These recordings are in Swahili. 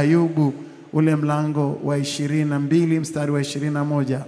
Ayubu ule mlango wa ishirini na mbili mstari wa ishirini na moja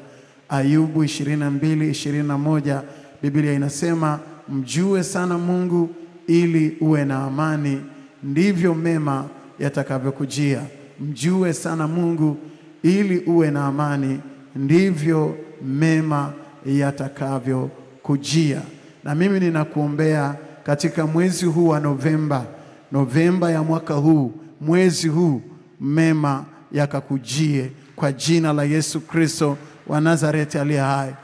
Ayubu ishirini na mbili ishirini na moja Biblia inasema mjue sana Mungu ili uwe na amani, ndivyo mema yatakavyokujia. Mjue sana Mungu ili uwe na amani, ndivyo mema yatakavyokujia. Na mimi ninakuombea katika mwezi huu wa Novemba, Novemba ya mwaka huu, mwezi huu mema yakakujie kwa jina la Yesu Kristo wa Nazareti aliye hai.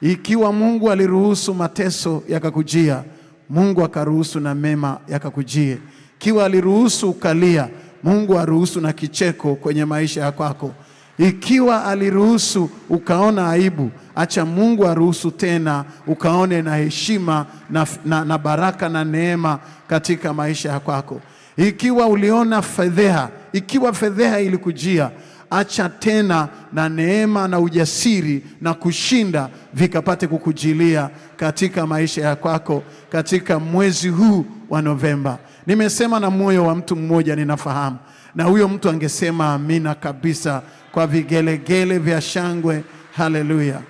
Ikiwa Mungu aliruhusu mateso yakakujia, Mungu akaruhusu na mema yakakujie. Ikiwa aliruhusu ukalia, Mungu aruhusu na kicheko kwenye maisha ya kwako. Ikiwa aliruhusu ukaona aibu, acha Mungu aruhusu tena ukaone na heshima na, na, na baraka na neema katika maisha ya kwako. Ikiwa uliona fedheha, ikiwa fedheha ilikujia, acha tena na neema na ujasiri na kushinda vikapate kukujilia katika maisha ya kwako katika mwezi huu wa Novemba. Nimesema na moyo wa mtu mmoja, ninafahamu na huyo mtu angesema amina kabisa kwa vigelegele vya shangwe. Haleluya!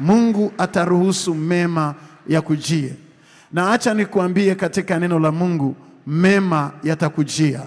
Mungu ataruhusu mema ya kujie, na acha nikuambie katika neno la Mungu, mema yatakujia.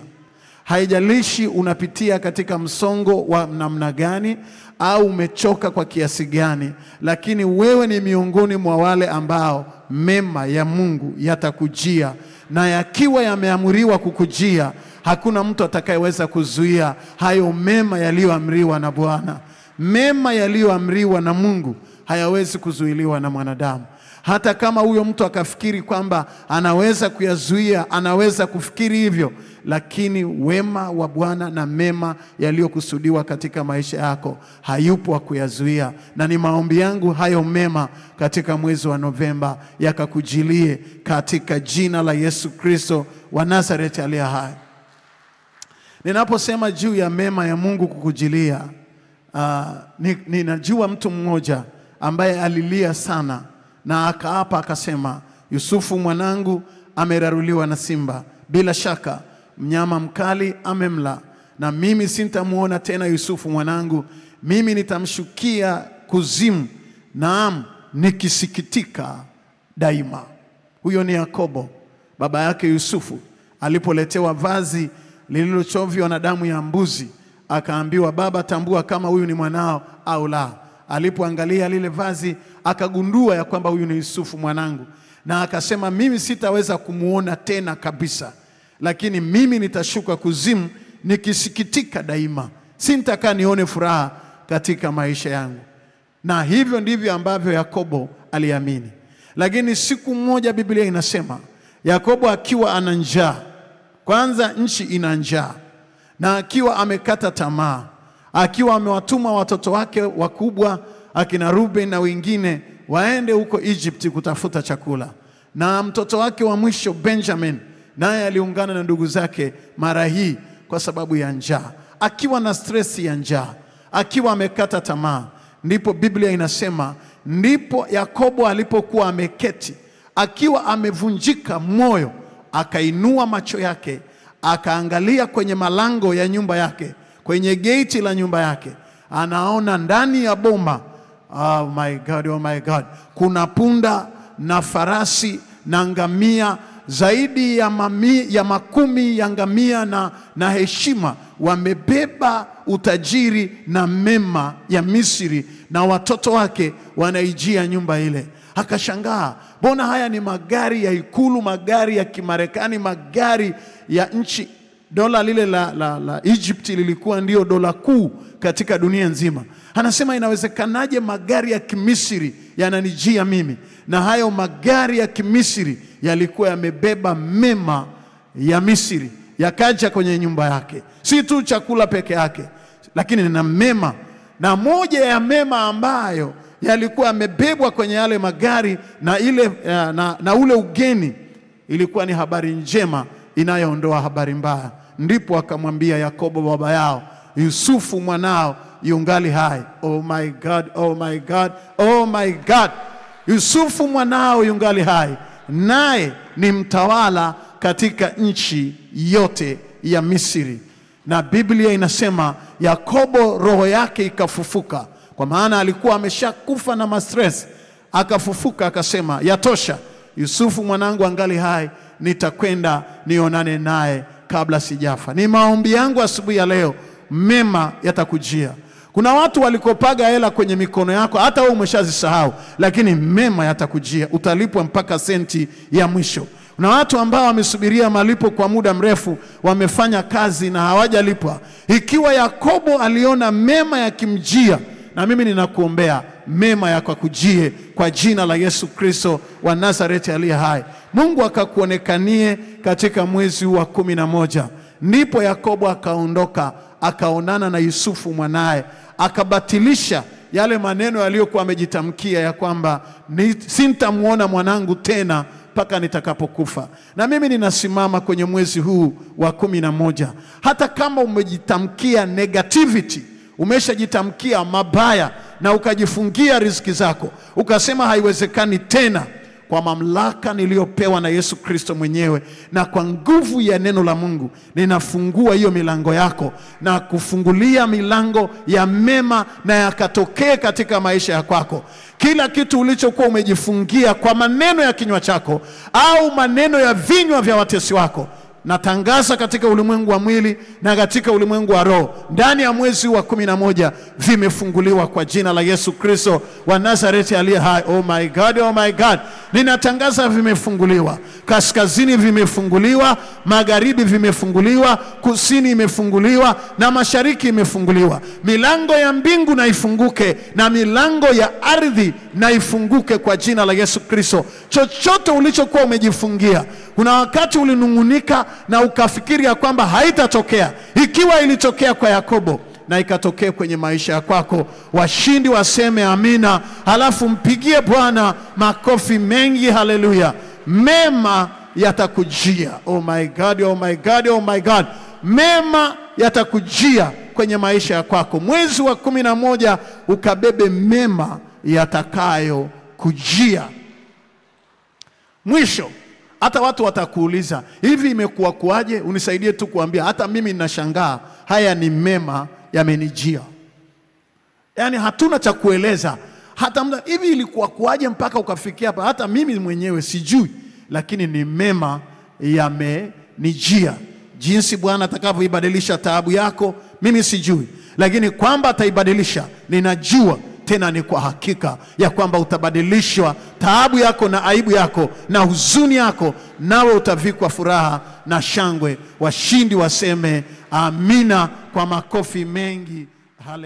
Haijalishi unapitia katika msongo wa namna gani au umechoka kwa kiasi gani, lakini wewe ni miongoni mwa wale ambao mema ya Mungu yatakujia, na yakiwa yameamriwa kukujia, hakuna mtu atakayeweza kuzuia hayo mema yaliyoamriwa na Bwana. Mema yaliyoamriwa na Mungu hayawezi kuzuiliwa na mwanadamu hata kama huyo mtu akafikiri kwamba anaweza kuyazuia, anaweza kufikiri hivyo, lakini wema wa Bwana na mema yaliyokusudiwa katika maisha yako hayupo wa kuyazuia. Na ni maombi yangu hayo mema katika mwezi wa Novemba yakakujilie katika jina la Yesu Kristo wa Nazareti aliye hai. Ninaposema juu ya mema ya Mungu kukujilia, uh, ninajua ni mtu mmoja ambaye alilia sana na akaapa akasema, Yusufu mwanangu ameraruliwa na simba, bila shaka mnyama mkali amemla, na mimi sintamwona tena Yusufu mwanangu, mimi nitamshukia kuzimu, naam, nikisikitika daima. Huyo ni Yakobo baba yake Yusufu, alipoletewa vazi lililochovywa na damu ya mbuzi, akaambiwa, baba, tambua kama huyu ni mwanao au la. Alipoangalia lile vazi akagundua ya kwamba huyu ni Yusufu mwanangu, na akasema mimi sitaweza kumwona tena kabisa, lakini mimi nitashuka kuzimu nikisikitika daima, sintakaa nione furaha katika maisha yangu. Na hivyo ndivyo ambavyo Yakobo aliamini. Lakini siku moja Biblia inasema Yakobo akiwa ana njaa, kwanza nchi ina njaa, na akiwa amekata tamaa akiwa amewatuma watoto wake wakubwa akina Ruben na wengine waende huko Egypt kutafuta chakula, na mtoto wake wa mwisho Benjamin naye aliungana na ndugu zake mara hii kwa sababu ya njaa, akiwa na stresi ya njaa, akiwa amekata tamaa. Ndipo Biblia inasema, ndipo Yakobo alipokuwa ameketi akiwa amevunjika moyo, akainua macho yake akaangalia kwenye malango ya nyumba yake kwenye geiti la nyumba yake, anaona ndani ya boma, oh my God, oh my God, kuna punda na farasi na ngamia zaidi ya, mami, ya makumi ya ngamia na, na heshima, wamebeba utajiri na mema ya Misri, na watoto wake wanaijia nyumba ile. Akashangaa, mbona haya ni magari ya ikulu, magari ya Kimarekani, magari ya nchi dola lile la, la, la Egypt lilikuwa ndio dola kuu katika dunia nzima. Anasema inawezekanaje magari ya Kimisri yananijia mimi? Na hayo magari ya Kimisri yalikuwa yamebeba mema ya Misri, yakaja kwenye nyumba yake, si tu chakula peke yake, lakini na mema. Na moja ya mema ambayo yalikuwa yamebebwa kwenye yale magari na, ile, na, na ule ugeni ilikuwa ni habari njema inayoondoa habari mbaya. Ndipo akamwambia Yakobo baba yao, Yusufu mwanao yungali hai. Oh my God, oh my God, oh my God! Yusufu mwanao yungali hai, naye ni mtawala katika nchi yote ya Misri. na Biblia inasema Yakobo roho yake ikafufuka, kwa maana alikuwa ameshakufa na mastress. Akafufuka akasema, yatosha, Yusufu mwanangu angali hai, nitakwenda nionane naye kabla sijafa. Ni maombi yangu asubuhi ya leo, mema yatakujia. Kuna watu walikopaga hela kwenye mikono yako, hata wewe umeshazisahau, lakini mema yatakujia, utalipwa mpaka senti ya mwisho. Kuna watu ambao wamesubiria malipo kwa muda mrefu, wamefanya kazi na hawajalipwa. Ikiwa Yakobo aliona mema yakimjia, na mimi ninakuombea mema yakakujie kwa jina la Yesu Kristo wa Nazareti aliye hai. Mungu akakuonekanie katika mwezi wa kumi na moja. Ndipo Yakobo akaondoka akaonana na Yusufu mwanaye, akabatilisha yale maneno yaliyokuwa amejitamkia ya kwamba sintamwona mwanangu tena mpaka nitakapokufa. Na mimi ninasimama kwenye mwezi huu wa kumi na moja, hata kama umejitamkia negativity, umeshajitamkia mabaya na ukajifungia riziki zako, ukasema haiwezekani tena, kwa mamlaka niliyopewa na Yesu Kristo mwenyewe na kwa nguvu ya neno la Mungu, ninafungua hiyo milango yako na kufungulia milango ya mema na yakatokee katika maisha ya kwako. Kila kitu ulichokuwa umejifungia kwa maneno ya kinywa chako au maneno ya vinywa vya watesi wako natangaza katika ulimwengu wa mwili na katika ulimwengu wa roho, ndani ya mwezi wa kumi na moja vimefunguliwa kwa jina la Yesu Kristo wa Nazareti aliye hai. Oh my God, oh my God, ninatangaza vimefunguliwa. Kaskazini vimefunguliwa, magharibi vimefunguliwa, kusini imefunguliwa na mashariki imefunguliwa. Milango ya mbingu na ifunguke na milango ya ardhi na ifunguke kwa jina la Yesu Kristo. Chochote ulichokuwa umejifungia, kuna wakati ulinung'unika na ukafikiri ya kwamba haitatokea, ikiwa ilitokea kwa Yakobo na ikatokea kwenye maisha ya kwako. Washindi waseme amina, halafu mpigie Bwana makofi mengi. Haleluya! Mema yatakujia. Oh my God, oh my God, oh my God, mema yatakujia kwenye maisha ya kwako. Mwezi wa kumi na moja ukabebe mema yatakayokujia. Mwisho, hata watu watakuuliza hivi, imekuwa kuaje? Unisaidie tu kuambia, hata mimi ninashangaa, haya ni mema yamenijia. Yaani hatuna cha kueleza hata mda, hivi ilikuwa kuaje mpaka ukafikia hapa? Hata mimi mwenyewe sijui, lakini ni mema yamenijia. Jinsi Bwana atakavyoibadilisha taabu yako mimi sijui, lakini kwamba ataibadilisha ninajua tena ni kwa hakika ya kwamba utabadilishwa taabu yako na aibu yako na huzuni yako, nawe utavikwa furaha na shangwe. Washindi waseme amina kwa makofi mengi. Hale